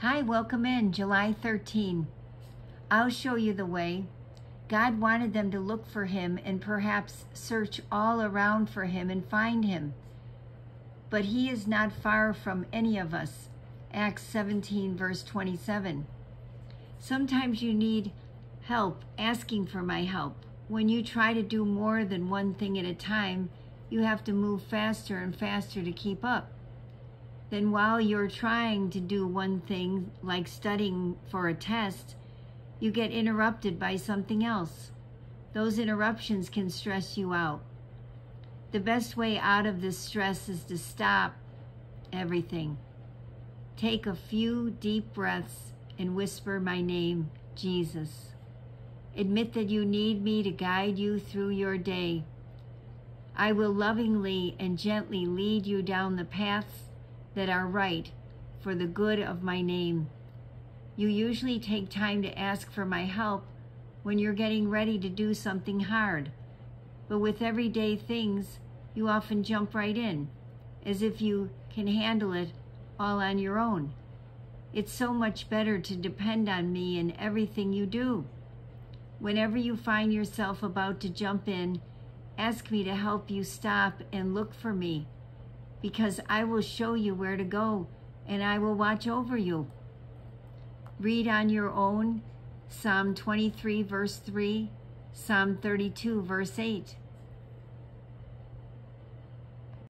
Hi, welcome in, July 13. I'll show you the way. God wanted them to look for him and perhaps search all around for him and find him. But he is not far from any of us. Acts 17, verse 27. Sometimes you need help asking for my help. When you try to do more than one thing at a time, you have to move faster and faster to keep up. Then while you're trying to do one thing, like studying for a test, you get interrupted by something else. Those interruptions can stress you out. The best way out of this stress is to stop everything. Take a few deep breaths and whisper my name, Jesus. Admit that you need me to guide you through your day. I will lovingly and gently lead you down the paths that are right for the good of my name. You usually take time to ask for my help when you're getting ready to do something hard. But with everyday things, you often jump right in, as if you can handle it all on your own. It's so much better to depend on me in everything you do. Whenever you find yourself about to jump in, ask me to help you stop and look for me, because I will show you where to go and I will watch over you. Read on your own Psalm 23, verse 3, Psalm 32, verse 8.